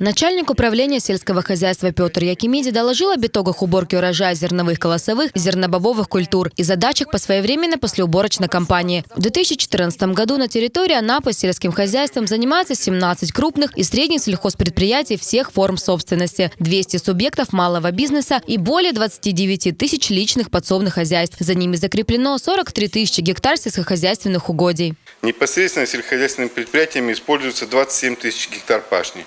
Начальник управления сельского хозяйства Петр Якимиди доложил об итогах уборки урожая зерновых колосовых и зернобобовых культур и задачах по своевременной послеуборочной кампании. В 2014 году на территории Анапы сельским хозяйством занимается 17 крупных и средних сельхозпредприятий всех форм собственности, 200 субъектов малого бизнеса и более 29 тысяч личных подсобных хозяйств. За ними закреплено 43 тысячи гектар сельскохозяйственных угодий. Непосредственно сельскохозяйственными предприятиями используется 27 тысяч гектар пашни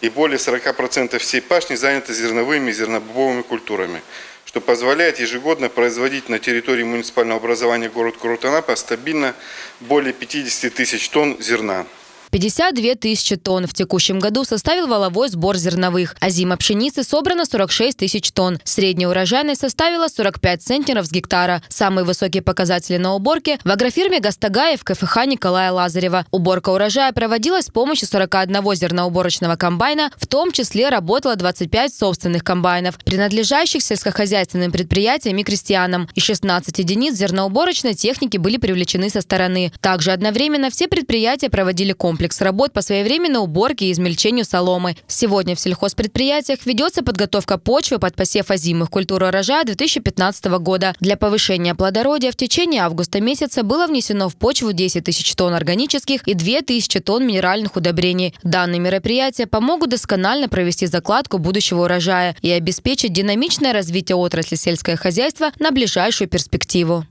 и более 40% всей пашни заняты зерновыми и зернобобовыми культурами, что позволяет ежегодно производить на территории муниципального образования город Курутанапа стабильно более 50 тысяч тонн зерна. 52 тысячи тонн в текущем году составил воловой сбор зерновых, а зима пшеницы собрано 46 тысяч тонн. Средняя урожайность составила 45 центнеров с гектара. Самые высокие показатели на уборке в агрофирме «Гастагая» в КФХ Николая Лазарева. Уборка урожая проводилась с помощью 41 зерноуборочного комбайна, в том числе работало 25 собственных комбайнов, принадлежащих сельскохозяйственным предприятиям и крестьянам. И 16 единиц зерноуборочной техники были привлечены со стороны. Также одновременно все предприятия проводили комплекс комплекс работ по своевременной уборке и измельчению соломы. Сегодня в сельхозпредприятиях ведется подготовка почвы под посев озимых культур урожая 2015 года. Для повышения плодородия в течение августа месяца было внесено в почву 10 тысяч тонн органических и 2 тысячи тонн минеральных удобрений. Данные мероприятия помогут досконально провести закладку будущего урожая и обеспечить динамичное развитие отрасли сельское хозяйство на ближайшую перспективу.